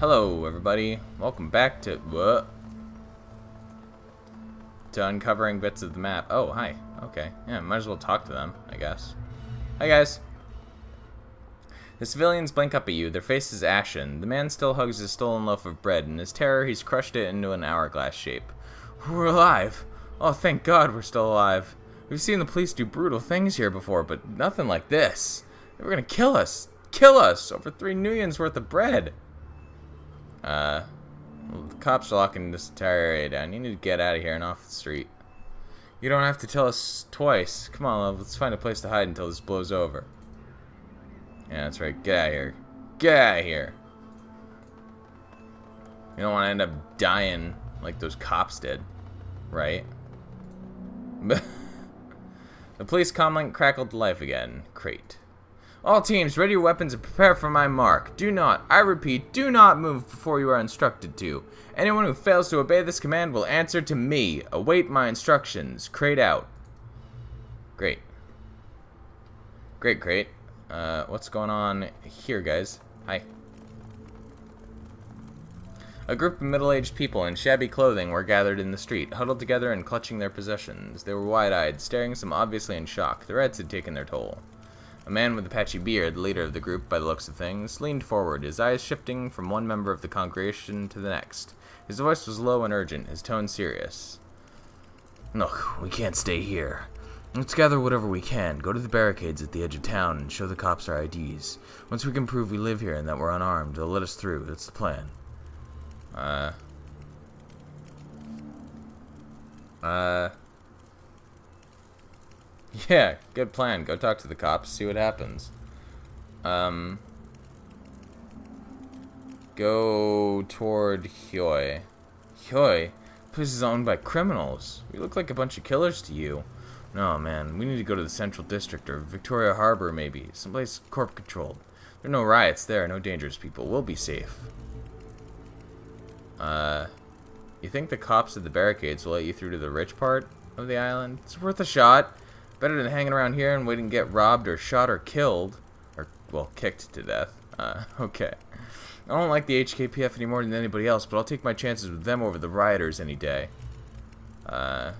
Hello, everybody. Welcome back to what? To uncovering bits of the map. Oh, hi. Okay. Yeah, might as well talk to them, I guess. Hi, guys. The civilians blink up at you, their faces ashen. The man still hugs his stolen loaf of bread. In his terror, he's crushed it into an hourglass shape. We're alive! Oh, thank God we're still alive. We've seen the police do brutal things here before, but nothing like this. They were gonna kill us. Kill us over three millions worth of bread. Uh, the cops are locking this entire area down. You need to get out of here and off the street. You don't have to tell us twice. Come on, love, let's find a place to hide until this blows over. Yeah, that's right. Get out of here. Get out of here. You don't want to end up dying like those cops did, right? the police comlink crackled to life again. Crate. All teams, ready your weapons and prepare for my mark. Do not, I repeat, do not move before you are instructed to. Anyone who fails to obey this command will answer to me. Await my instructions. Crate out. Great. Great, Crate. Uh, what's going on here, guys? Hi. A group of middle-aged people in shabby clothing were gathered in the street, huddled together and clutching their possessions. They were wide-eyed, staring some obviously in shock. The reds had taken their toll. A man with a patchy beard, leader of the group by the looks of things, leaned forward, his eyes shifting from one member of the congregation to the next. His voice was low and urgent, his tone serious. Look, we can't stay here. Let's gather whatever we can, go to the barricades at the edge of town, and show the cops our IDs. Once we can prove we live here and that we're unarmed, they'll let us through. That's the plan. Uh... Uh... Yeah, good plan. Go talk to the cops, see what happens. Um, go toward Heoi. Heoi? Place is owned by criminals. We look like a bunch of killers to you. No, man, we need to go to the Central District or Victoria Harbor, maybe. Someplace corp controlled. There are no riots there, no dangerous people. We'll be safe. Uh, you think the cops at the barricades will let you through to the rich part of the island? It's worth a shot. Better than hanging around here and waiting to get robbed or shot or killed. Or, well, kicked to death. Uh, okay. I don't like the HKPF any more than anybody else, but I'll take my chances with them over the rioters any day. Uh,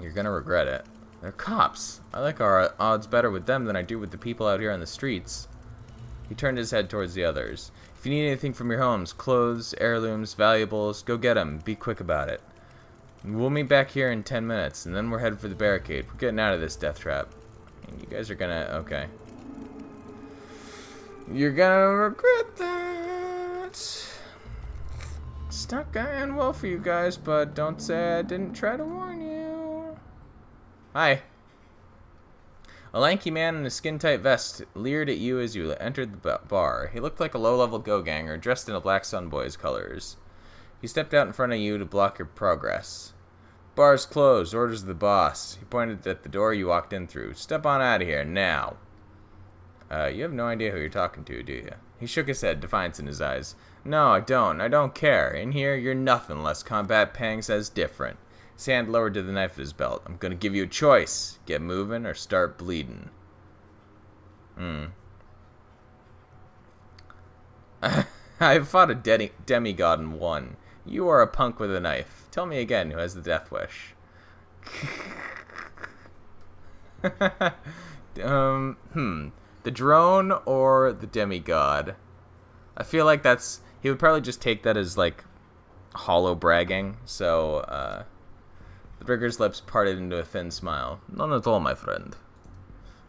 you're gonna regret it. They're cops. I like our odds better with them than I do with the people out here on the streets. He turned his head towards the others. If you need anything from your homes, clothes, heirlooms, valuables, go get them. Be quick about it. We'll meet back here in 10 minutes, and then we're headed for the barricade. We're getting out of this death trap. And you guys are gonna... Okay. You're gonna regret that. It's not going well for you guys, but don't say I didn't try to warn you. Hi. A lanky man in a skin-tight vest leered at you as you entered the bar. He looked like a low-level go-ganger, dressed in a Black Sun Boys colors. He stepped out in front of you to block your progress. Bar's closed. Orders of the boss. He pointed at the door you walked in through. Step on out of here, now. Uh, you have no idea who you're talking to, do you? He shook his head, defiance in his eyes. No, I don't. I don't care. In here, you're nothing unless Combat Pang says different. His hand lowered to the knife at his belt. I'm gonna give you a choice. Get moving or start bleeding. Hmm. I fought a de demigod and won. You are a punk with a knife. Tell me again who has the death wish. um, hmm. The drone or the demigod? I feel like that's... He would probably just take that as, like, hollow bragging. So, uh... The Brigger's lips parted into a thin smile. None at all, my friend.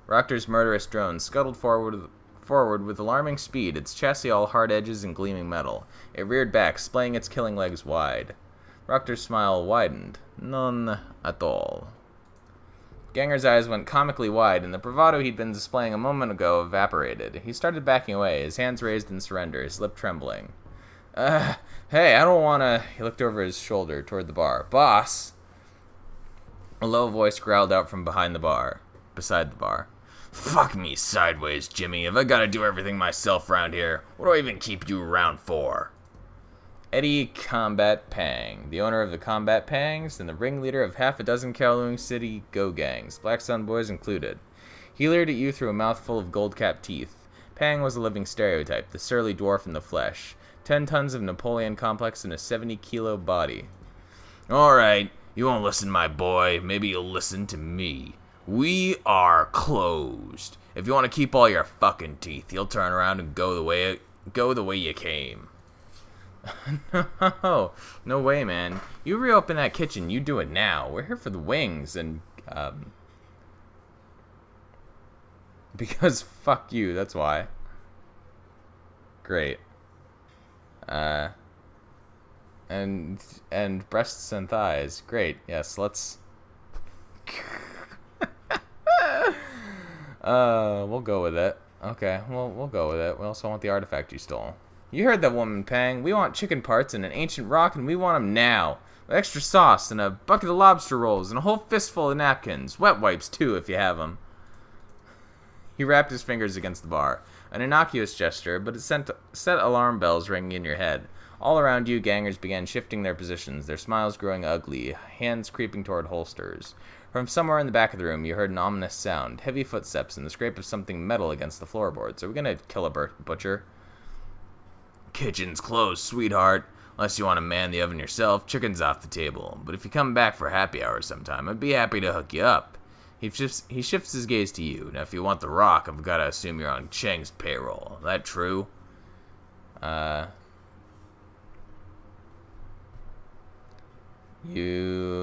Racter's murderous drone scuttled forward forward with alarming speed, its chassis all hard edges and gleaming metal. It reared back, splaying its killing legs wide. Racter's smile widened. None at all. Ganger's eyes went comically wide, and the bravado he'd been displaying a moment ago evaporated. He started backing away, his hands raised in surrender, his lip trembling. Uh, hey, I don't want to... He looked over his shoulder toward the bar. Boss! A low voice growled out from behind the bar, beside the bar. Fuck me sideways, Jimmy. If I gotta do everything myself around here, what do I even keep you around for? Eddie Combat Pang, the owner of the Combat Pangs and the ringleader of half a dozen Kowloon City go gangs, Black Sun Boys included. He leered at you through a mouthful of gold-capped teeth. Pang was a living stereotype, the surly dwarf in the flesh. 10 tons of Napoleon complex in a 70 kilo body. Alright, you won't listen, my boy. Maybe you'll listen to me. We are closed. If you want to keep all your fucking teeth, you'll turn around and go the way go the way you came. no, no way, man. You reopen that kitchen. You do it now. We're here for the wings and um, because fuck you. That's why. Great. Uh, and and breasts and thighs. Great. Yes. Let's. Uh, we'll go with it. Okay. Well, we'll go with it. We also want the artifact you stole. You heard that woman, Pang. We want chicken parts and an ancient rock, and we want them now. With extra sauce and a bucket of lobster rolls and a whole fistful of napkins. Wet wipes, too, if you have them. He wrapped his fingers against the bar. An innocuous gesture, but it sent, set alarm bells ringing in your head. All around you, gangers began shifting their positions, their smiles growing ugly, hands creeping toward holsters. From somewhere in the back of the room, you heard an ominous sound, heavy footsteps, and the scrape of something metal against the floorboards. Are we gonna kill a butcher? Kitchen's closed, sweetheart. Unless you want to man the oven yourself, chicken's off the table. But if you come back for happy hour sometime, I'd be happy to hook you up. He shifts, he shifts his gaze to you. Now, if you want the rock, I've got to assume you're on Cheng's payroll. That true? Uh... You...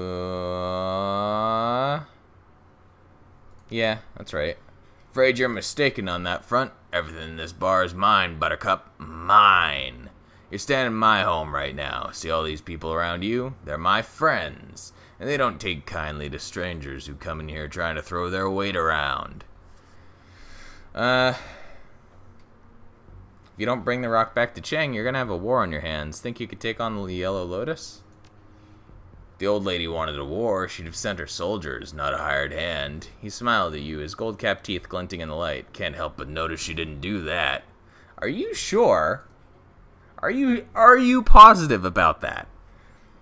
Yeah, that's right. Afraid you're mistaken on that front. Everything in this bar is mine, Buttercup. Mine. You're standing in my home right now. See all these people around you? They're my friends. And they don't take kindly to strangers who come in here trying to throw their weight around. Uh... If you don't bring the rock back to Cheng, you're gonna have a war on your hands. Think you could take on the Yellow Lotus? The old lady wanted a war, she'd have sent her soldiers, not a hired hand. He smiled at you, his gold-capped teeth glinting in the light. Can't help but notice she didn't do that. Are you sure? Are you are you positive about that?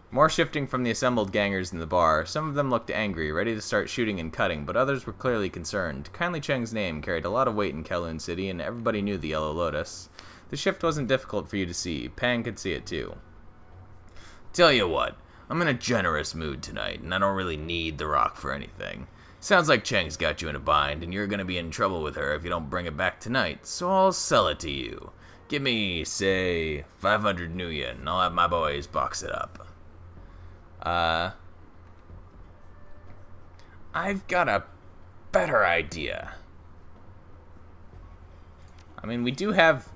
More shifting from the assembled gangers in the bar. Some of them looked angry, ready to start shooting and cutting, but others were clearly concerned. Kindly Cheng's name carried a lot of weight in Kowloon City, and everybody knew the Yellow Lotus. The shift wasn't difficult for you to see. Pang could see it too. Tell you what, I'm in a generous mood tonight, and I don't really need the rock for anything. Sounds like Cheng's got you in a bind, and you're gonna be in trouble with her if you don't bring it back tonight, so I'll sell it to you. Give me, say, 500 new yen, and I'll have my boys box it up. Uh... I've got a better idea. I mean, we do have...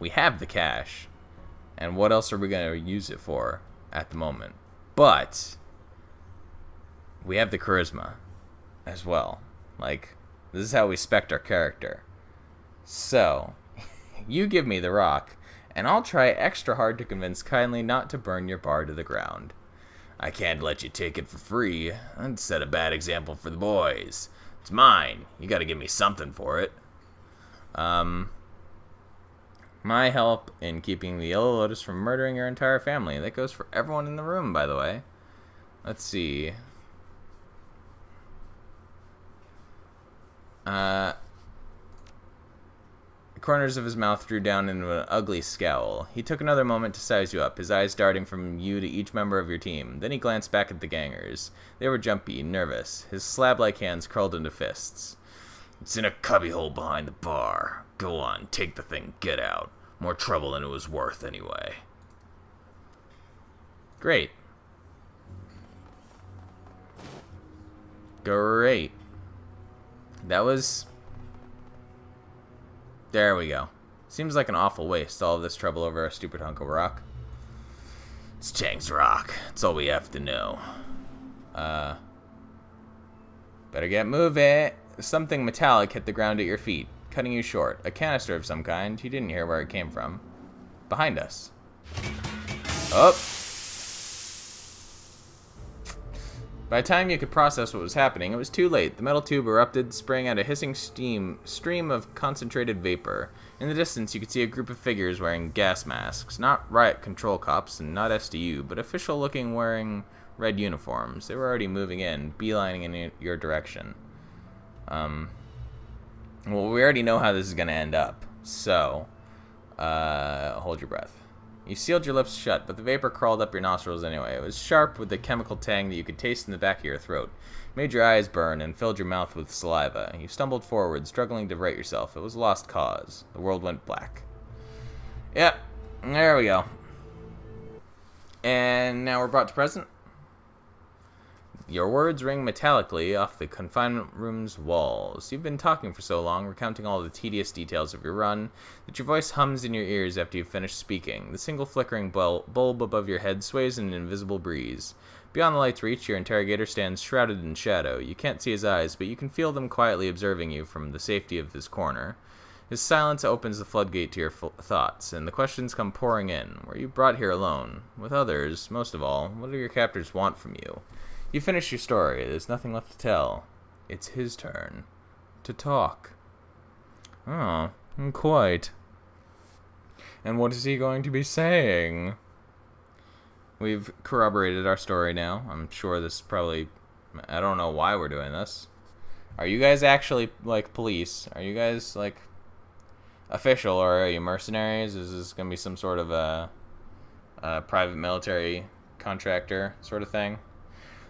We have the cash. And what else are we going to use it for at the moment? But we have the charisma as well. Like, this is how we spec our character. So, you give me the rock, and I'll try extra hard to convince Kindly not to burn your bar to the ground. I can't let you take it for free. I'd set a bad example for the boys. It's mine. You gotta give me something for it. Um, my help in keeping the Yellow Lotus from murdering your entire family. That goes for everyone in the room, by the way. Let's see. Uh, the corners of his mouth drew down into an ugly scowl. He took another moment to size you up, his eyes darting from you to each member of your team. Then he glanced back at the gangers. They were jumpy, nervous. His slab-like hands curled into fists. It's in a cubbyhole behind the bar. Go on, take the thing, get out. More trouble than it was worth, anyway. Great. Great. That was... There we go. Seems like an awful waste, all this trouble over a stupid hunk of rock. It's Cheng's rock. That's all we have to know. Uh... Better get moving. Something metallic hit the ground at your feet, cutting you short. A canister of some kind. You didn't hear where it came from. Behind us. Up. By the time you could process what was happening, it was too late. The metal tube erupted, spraying out a hissing steam stream of concentrated vapor. In the distance, you could see a group of figures wearing gas masks. Not riot control cops and not SDU, but official looking wearing red uniforms. They were already moving in, beelining in your direction. Um, well, we already know how this is going to end up. So, uh, hold your breath. You sealed your lips shut, but the vapor crawled up your nostrils anyway. It was sharp with the chemical tang that you could taste in the back of your throat. It made your eyes burn and filled your mouth with saliva. You stumbled forward, struggling to right yourself. It was a lost cause. The world went black. Yep, there we go. And now we're brought to present. Your words ring metallically off the confinement room's walls. You've been talking for so long, recounting all the tedious details of your run, that your voice hums in your ears after you've finished speaking. The single flickering bulb above your head sways in an invisible breeze. Beyond the light's reach, your interrogator stands shrouded in shadow. You can't see his eyes, but you can feel them quietly observing you from the safety of his corner. His silence opens the floodgate to your thoughts, and the questions come pouring in. Were you brought here alone? With others, most of all, what do your captors want from you? You finish your story. There's nothing left to tell. It's his turn to talk. Oh, quite. And what is he going to be saying? We've corroborated our story now. I'm sure this probably. I don't know why we're doing this. Are you guys actually like police? Are you guys like official or are you mercenaries? Is this going to be some sort of a, a private military contractor sort of thing?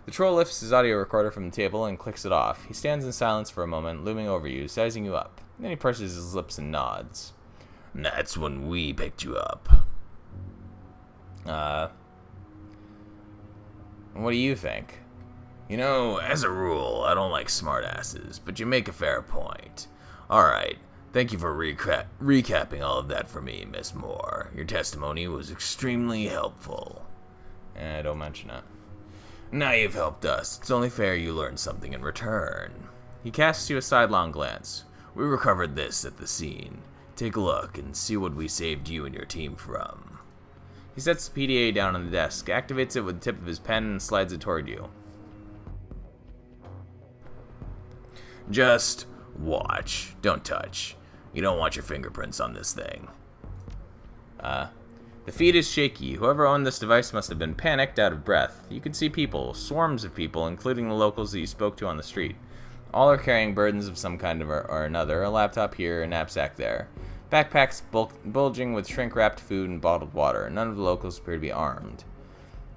The troll lifts his audio recorder from the table and clicks it off. He stands in silence for a moment, looming over you, sizing you up. Then he purses his lips and nods. That's when we picked you up. Uh. What do you think? You know, as a rule, I don't like smartasses, but you make a fair point. Alright, thank you for reca- recapping all of that for me, Miss Moore. Your testimony was extremely helpful. Eh, don't mention it. Now you've helped us. It's only fair you learn something in return. He casts you a sidelong glance. We recovered this at the scene. Take a look and see what we saved you and your team from. He sets the PDA down on the desk, activates it with the tip of his pen, and slides it toward you. Just watch. Don't touch. You don't want your fingerprints on this thing. Uh, the feed is shaky. Whoever owned this device must have been panicked out of breath. You can see people, swarms of people, including the locals that you spoke to on the street. All are carrying burdens of some kind or, or another, a laptop here, a knapsack there. Backpacks bul bulging with shrink-wrapped food and bottled water. None of the locals appear to be armed.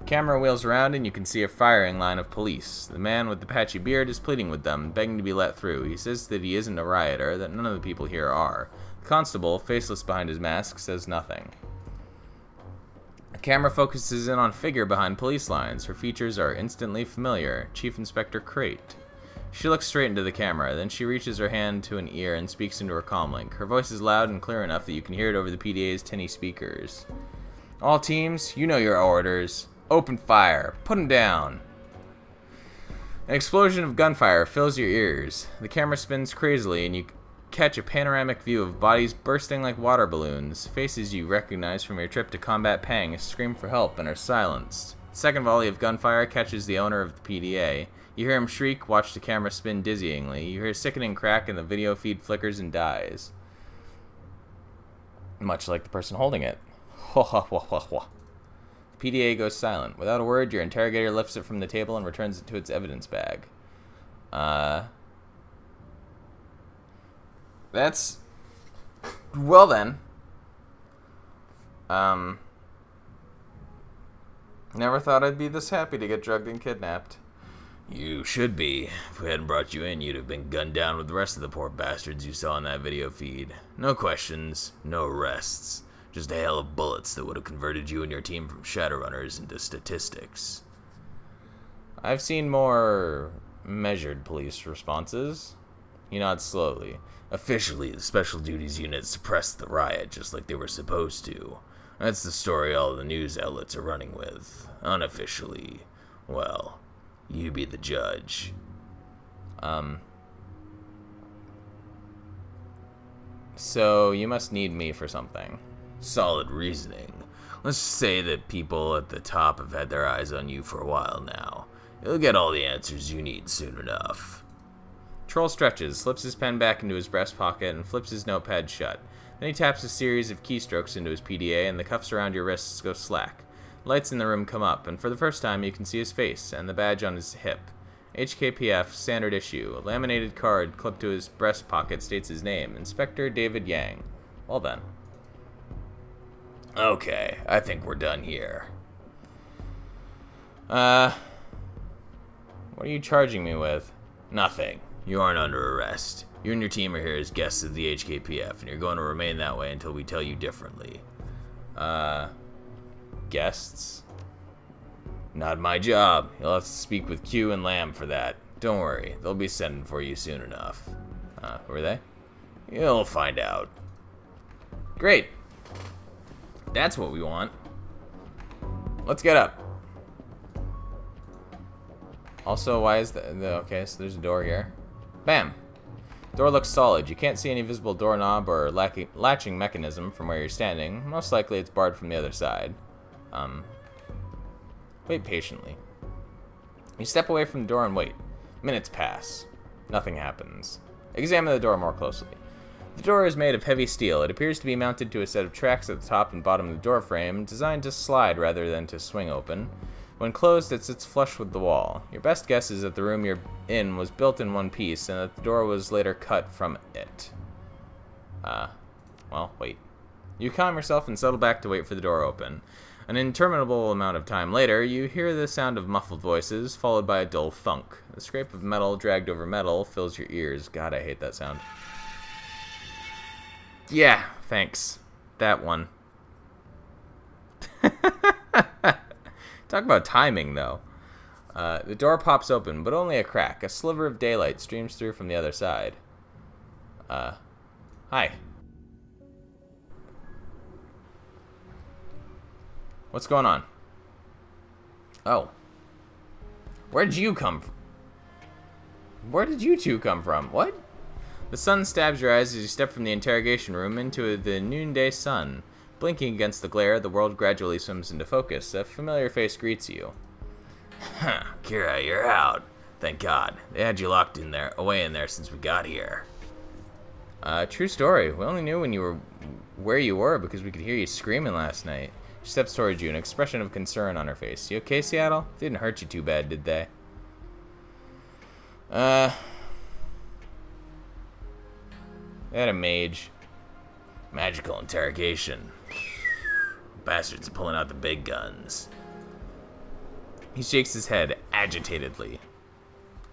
Camera wheels around and you can see a firing line of police. The man with the patchy beard is pleading with them, begging to be let through. He says that he isn't a rioter, that none of the people here are. The constable, faceless behind his mask, says nothing. The camera focuses in on figure behind police lines. Her features are instantly familiar. Chief Inspector Crate. She looks straight into the camera, then she reaches her hand to an ear and speaks into her comlink. Her voice is loud and clear enough that you can hear it over the PDA's tinny speakers. All teams, you know your orders. Open fire. Put 'em down. An explosion of gunfire fills your ears. The camera spins crazily and you catch a panoramic view of bodies bursting like water balloons. Faces you recognize from your trip to Combat Pang scream for help and are silenced. Second volley of gunfire catches the owner of the PDA. You hear him shriek, watch the camera spin dizzyingly. You hear a sickening crack and the video feed flickers and dies. Much like the person holding it. The PDA goes silent. Without a word, your interrogator lifts it from the table and returns it to its evidence bag. Uh, that's well then. Um never thought I'd be this happy to get drugged and kidnapped. You should be. If we hadn't brought you in, you'd have been gunned down with the rest of the poor bastards you saw in that video feed. No questions, no arrests. Just a hail of bullets that would have converted you and your team from Shadowrunners into statistics. I've seen more measured police responses. He nods slowly. Officially, the Special Duties Unit suppressed the riot just like they were supposed to. That's the story all the news outlets are running with. Unofficially, well, you be the judge. Um. So, you must need me for something. Solid reasoning. Let's say that people at the top have had their eyes on you for a while now. You'll get all the answers you need soon enough. Troll stretches, slips his pen back into his breast pocket, and flips his notepad shut. Then he taps a series of keystrokes into his PDA, and the cuffs around your wrists go slack. Lights in the room come up, and for the first time you can see his face and the badge on his hip. HKPF, standard issue. A laminated card clipped to his breast pocket states his name, Inspector David Yang. Well then. Okay, I think we're done here. Uh, what are you charging me with? Nothing. You aren't under arrest. You and your team are here as guests of the HKPF, and you're going to remain that way until we tell you differently. Uh, guests? Not my job. You'll have to speak with Q and Lamb for that. Don't worry, they'll be sending for you soon enough. Uh, who are they? You'll find out. Great. That's what we want. Let's get up. Also, why is the, the okay? So there's a door here. Bam. Door looks solid. You can't see any visible doorknob or latching mechanism from where you're standing. Most likely it's barred from the other side. Um, wait patiently. You step away from the door and wait. Minutes pass. Nothing happens. Examine the door more closely. The door is made of heavy steel. It appears to be mounted to a set of tracks at the top and bottom of the door frame, designed to slide rather than to swing open. When closed, it sits flush with the wall. Your best guess is that the room you're in was built in one piece, and that the door was later cut from it. Uh, well, wait. You calm yourself and settle back to wait for the door open. An interminable amount of time later, you hear the sound of muffled voices, followed by a dull thunk. The scrape of metal dragged over metal fills your ears. God, I hate that sound. Yeah, thanks. That one. Talk about timing, though. Uh, the door pops open, but only a crack. A sliver of daylight streams through from the other side. Uh, hi. What's going on? Oh. Where'd you come from? Where did you two come from? What? The sun stabs your eyes as you step from the interrogation room into the noonday sun. Blinking against the glare, the world gradually swims into focus. A familiar face greets you. Huh, Kira, you're out. Thank God. They had you locked in there, away in there since we got here. Uh, true story. We only knew when you were where you were because we could hear you screaming last night. She steps towards you, an expression of concern on her face. You okay, Seattle? They didn't hurt you too bad, did they? Uh, had a mage. Magical interrogation. Bastards pulling out the big guns. He shakes his head agitatedly.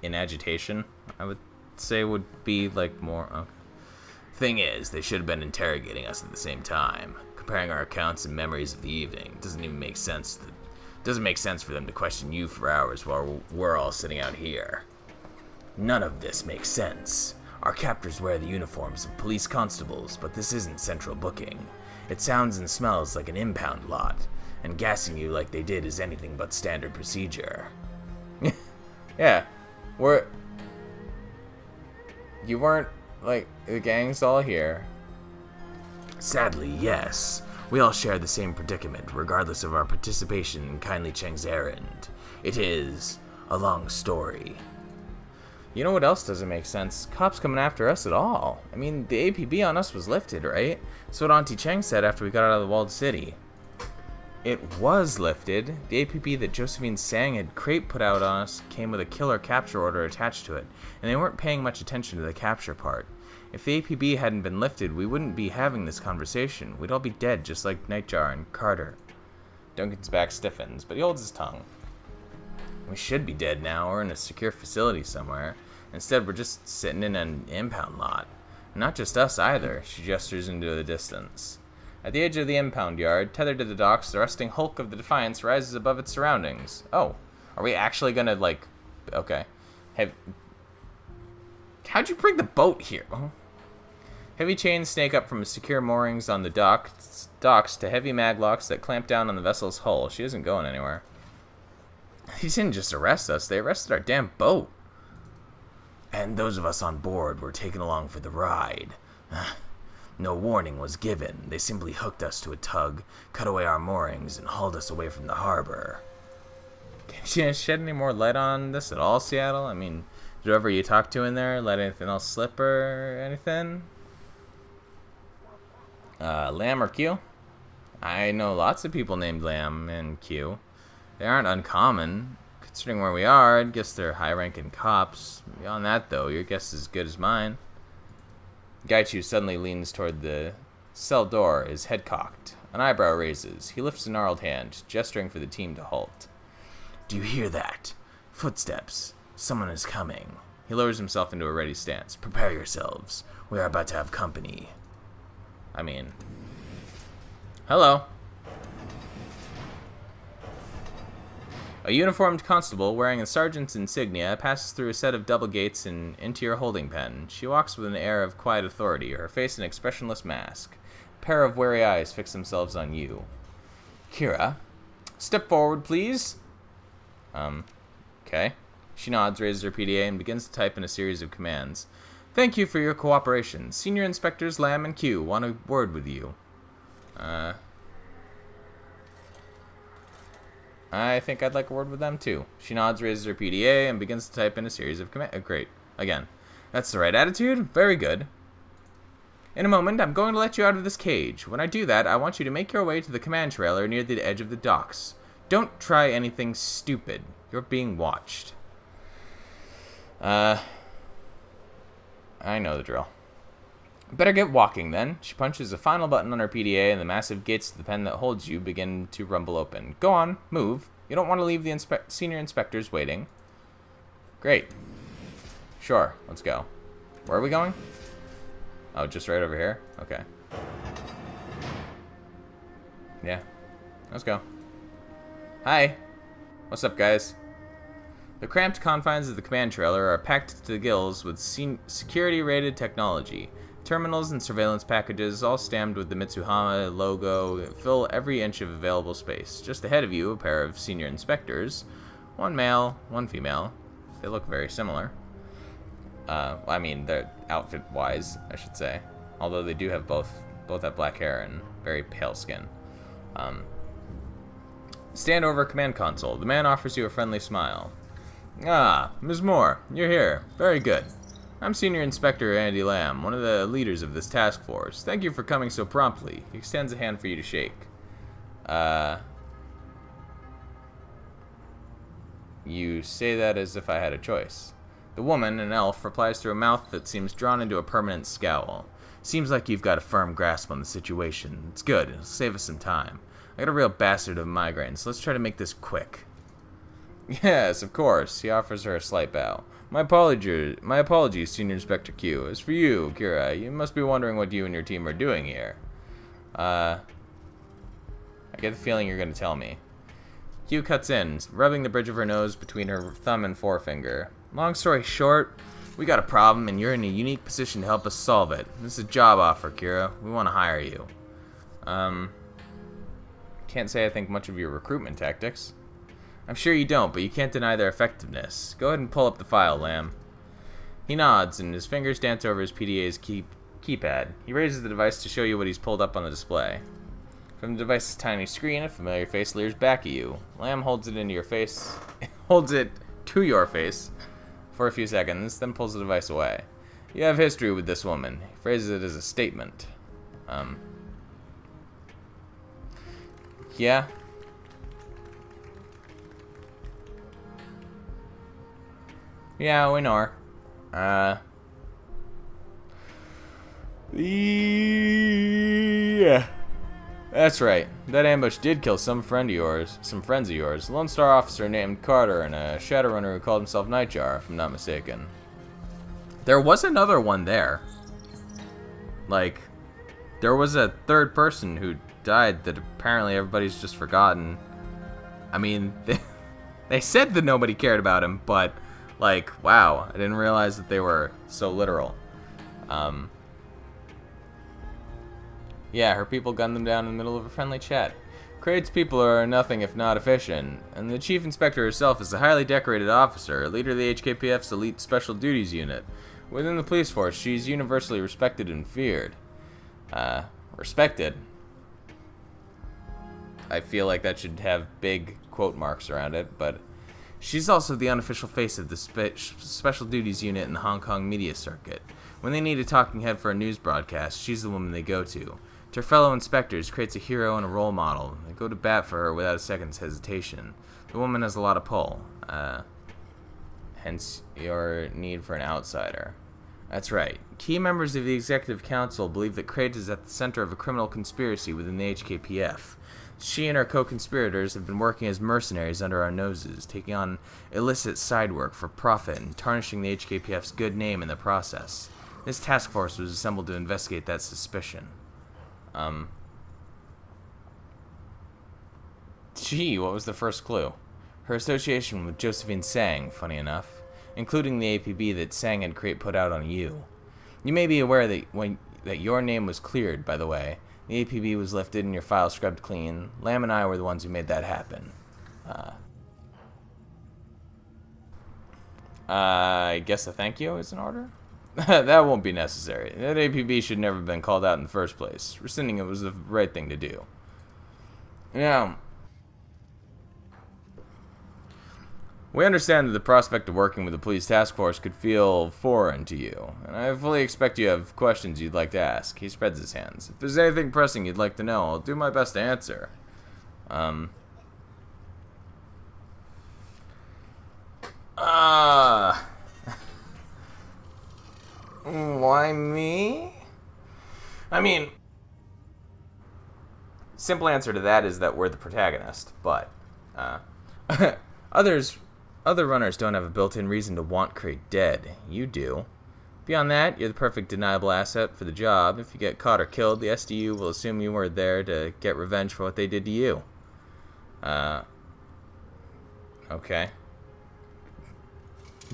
In agitation, I would say would be like more. Okay. Thing is, they should have been interrogating us at the same time, comparing our accounts and memories of the evening. Doesn't even make sense. Doesn't make sense for them to question you for hours while we're all sitting out here. None of this makes sense. Our captors wear the uniforms of police constables, but this isn't central booking. It sounds and smells like an impound lot, and gassing you like they did is anything but standard procedure. yeah, we're. You weren't like the gang's all here. Sadly, yes. We all share the same predicament, regardless of our participation in Kindly Cheng's errand. It is a long story. You know what else doesn't make sense? Cops coming after us at all. I mean, the APB on us was lifted, right? That's what Auntie Cheng said after we got out of the walled city. It was lifted. The APB that Josephine Sang had crate put out on us came with a killer capture order attached to it, and they weren't paying much attention to the capture part. If the APB hadn't been lifted, we wouldn't be having this conversation. We'd all be dead, just like Nightjar and Carter. Duncan's back stiffens, but he holds his tongue. We should be dead now, or in a secure facility somewhere. Instead, we're just sitting in an impound lot. Not just us either, she gestures into the distance. At the edge of the impound yard, tethered to the docks, the rusting hulk of the Defiance rises above its surroundings. Oh, are we actually gonna, like... Okay. Have... How'd you bring the boat here? Oh. Heavy chains snake up from secure moorings on the docks, docks to heavy maglocks that clamp down on the vessel's hull. She isn't going anywhere. He didn't just arrest us, they arrested our damn boat. And those of us on board were taken along for the ride. No warning was given. They simply hooked us to a tug, cut away our moorings, and hauled us away from the harbor. Can you shed any more light on this at all, Seattle? I mean, did whoever you talked to in there let anything else slip or anything? Uh, Lamb or Q? I know lots of people named Lamb and Q. They aren't uncommon. Considering where we are, I'd guess they're high-ranking cops. Beyond that, though, your guess is as good as mine. Gaichu suddenly leans toward the Cell door, his head cocked. An eyebrow raises. He lifts a gnarled hand, gesturing for the team to halt. Do you hear that? Footsteps. Someone is coming. He lowers himself into a ready stance. Prepare yourselves. We are about to have company. I mean... Hello. A uniformed constable wearing a sergeant's insignia passes through a set of double gates and into your holding pen. She walks with an air of quiet authority, her face an expressionless mask. A pair of wary eyes fix themselves on you. Kira, step forward, please. Um, okay. She nods, raises her PDA, and begins to type in a series of commands. Thank you for your cooperation. Senior Inspectors Lamb and Q want a word with you. Uh, I think I'd like a word with them too. She nods, raises her PDA, and begins to type in a series of commands. Oh, great. Again. That's the right attitude. Very good. In a moment, I'm going to let you out of this cage. When I do that, I want you to make your way to the command trailer near the edge of the docks. Don't try anything stupid. You're being watched. Uh, I know the drill. Better get walking then. She punches a final button on her PDA, and the massive gates to the pen that holds you begin to rumble open. Go on, move. You don't want to leave the inspe senior inspectors waiting. Great. Sure, let's go. Where are we going? Oh, just right over here? Okay. Yeah. Let's go. Hi. What's up, guys? The cramped confines of the command trailer are packed to the gills with security-rated technology. Terminals and surveillance packages, all stamped with the Mitsuhama logo, fill every inch of available space. Just ahead of you, a pair of senior inspectors. One male, one female. They look very similar. Uh, I mean, they're outfit-wise, I should say. Although they do have both, both have black hair and very pale skin. Um, stand over command console. The man offers you a friendly smile. Ah, Ms. Moore, you're here. Very good. I'm Senior Inspector Andy Lamb, one of the leaders of this task force. Thank you for coming so promptly. He extends a hand for you to shake. Uh... You say that as if I had a choice. The woman, an elf, replies through a mouth that seems drawn into a permanent scowl. Seems like you've got a firm grasp on the situation. It's good. It'll save us some time. I got a real bastard of migraine, so let's try to make this quick. Yes, of course. He offers her a slight bow. My apologies, my apologies, Senior Inspector Q. As for you, Kira, you must be wondering what you and your team are doing here. Uh, I get the feeling you're going to tell me. Q cuts in, rubbing the bridge of her nose between her thumb and forefinger. Long story short, we got a problem, and you're in a unique position to help us solve it. This is a job offer, Kira. We want to hire you. Um, can't say I think much of your recruitment tactics. I'm sure you don't, but you can't deny their effectiveness. Go ahead and pull up the file, Lamb. He nods, and his fingers dance over his PDA's key keypad. He raises the device to show you what he's pulled up on the display. From the device's tiny screen, a familiar face leers back at you. Lamb holds it into your face, holds it to your face for a few seconds, then pulls the device away. You have history with this woman. He phrases it as a statement. Um. Yeah, Yeah, we know her. Uh. Yeah. That's right. That ambush did kill some friend of yours, some friends of yours. Lone Star officer named Carter and a Shadowrunner who called himself Nightjar, if I'm not mistaken. There was another one there. Like, there was a third person who died that apparently everybody's just forgotten. I mean, they, they said that nobody cared about him, but like, wow, I didn't realize that they were so literal. Um, yeah, her people gunned them down in the middle of a friendly chat. Kraid's people are nothing if not efficient, and the Chief Inspector herself is a highly decorated officer, leader of the HKPF's elite Special Duties Unit. Within the police force, she's universally respected and feared. Uh, respected. I feel like that should have big quote marks around it, but She's also the unofficial face of the spe Special Duties Unit in the Hong Kong media circuit. When they need a talking head for a news broadcast, she's the woman they go to. To her fellow inspectors, creates a hero and a role model. They go to bat for her without a second's hesitation. The woman has a lot of pull. Uh, hence, your need for an outsider. That's right. Key members of the Executive Council believe that Crate is at the center of a criminal conspiracy within the HKPF. She and her co-conspirators have been working as mercenaries under our noses, taking on illicit side work for profit and tarnishing the HKPF's good name in the process. This task force was assembled to investigate that suspicion. Um. Gee, what was the first clue? Her association with Josephine Sang, funny enough, including the APB that Sang and Crate put out on you. You may be aware that when that your name was cleared, by the way. The APB was lifted and your file scrubbed clean. Lamb and I were the ones who made that happen. Uh, I guess a thank you is in order? that won't be necessary. That APB should never have been called out in the first place. Rescinding it was the right thing to do. Now, We understand that the prospect of working with the police task force could feel foreign to you, and I fully expect you have questions you'd like to ask. He spreads his hands. If there's anything pressing you'd like to know, I'll do my best to answer. Um. Ah. Uh, why me? I mean, simple answer to that is that we're the protagonist, but uh, others other runners don't have a built-in reason to want Crate dead. You do. Beyond that, you're the perfect deniable asset for the job. If you get caught or killed, the SDU will assume you were there to get revenge for what they did to you. Uh, okay.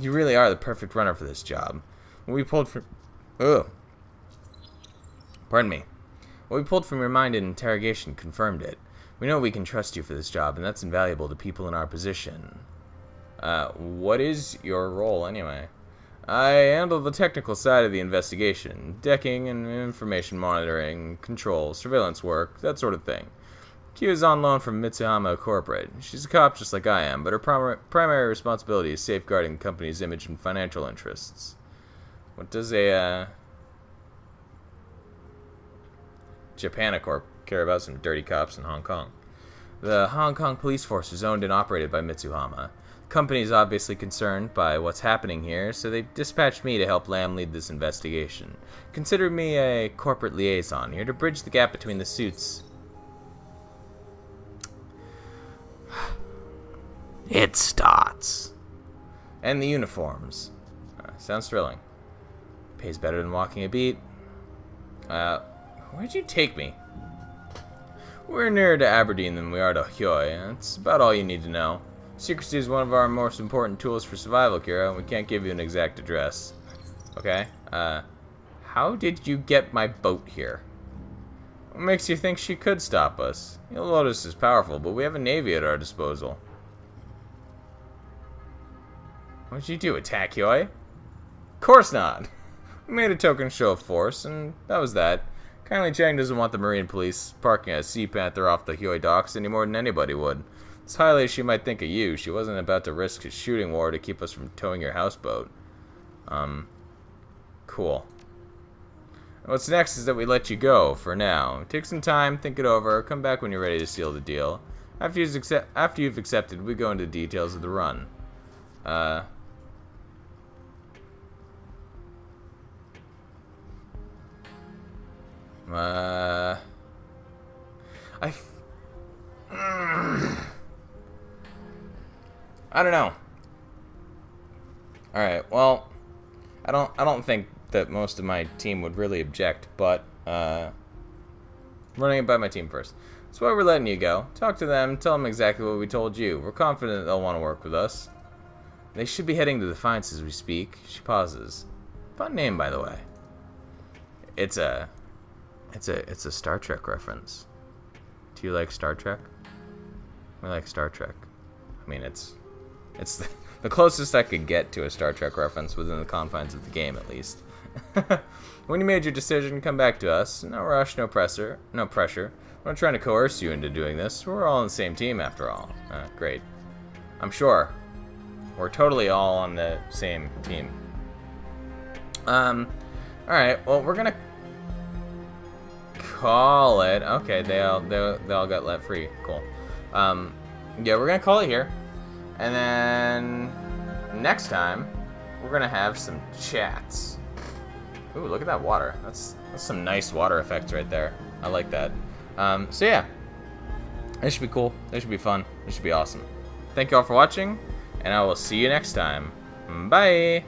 You really are the perfect runner for this job. What we pulled from... Ugh. Pardon me. What we pulled from your mind in interrogation confirmed it. We know we can trust you for this job, and that's invaluable to people in our position. Uh, what is your role anyway? I handle the technical side of the investigation, decking and information monitoring, control, surveillance work, that sort of thing. Q is on loan from Mitsuhama Corporate. She's a cop just like I am, but her prim primary responsibility is safeguarding the company's image and financial interests. What does a uh, Japanacorp care about some dirty cops in Hong Kong? The Hong Kong police force is owned and operated by Mitsuhama The company is obviously concerned by what's happening here, so they dispatched me to help Lam lead this investigation. Consider me a corporate liaison here to bridge the gap between the suits. It starts. And the uniforms. Uh, sounds thrilling. Pays better than walking a beat. Uh, where'd you take me? We're nearer to Aberdeen than we are to Heoi. That's about all you need to know. Secrecy is one of our most important tools for survival, Kira. And we can't give you an exact address. Okay. Uh, how did you get my boat here? What makes you think she could stop us? Yellow Lotus is powerful, but we have a navy at our disposal. What'd you do, attack Heoi? Of course not. We made a token show of force, and that was that. Kindly Cheng doesn't want the Marine Police parking a Sea Panther off the Heoi docks any more than anybody would. As highly as she might think of you, she wasn't about to risk a shooting war to keep us from towing your houseboat. Um, cool. What's next is that we let you go, for now. Take some time, think it over, come back when you're ready to seal the deal. After you've, accept after you've accepted, we go into details of the run. Uh... Uh... I... I don't know. All right. Well, I don't. I don't think that most of my team would really object, but uh, running it by my team first. That's why we're letting you go. Talk to them. Tell them exactly what we told you. We're confident they'll want to work with us. They should be heading to Defiance as we speak. She pauses. Fun name, by the way. It's a, it's a, it's a Star Trek reference. Do you like Star Trek? We like Star Trek. I mean, it's it's the, the closest I could get to a Star Trek reference within the confines of the game, at least. when you made your decision, come back to us. No rush, no pressure. No pressure. We're not trying to coerce you into doing this. We're all on the same team, after all. Uh, great. I'm sure. We're totally all on the same team. Um, alright, well, we're gonna call it. Okay, they all, they, they all got let free. Cool. Um, yeah, we're gonna call it here. And then next time, we're to have some chats. Ooh, look at that water. That's that's some nice water effects right there. I like that. Um, so yeah, this should be cool. This should be fun. This should be awesome. Thank you all for watching, and I will see you next time. Bye.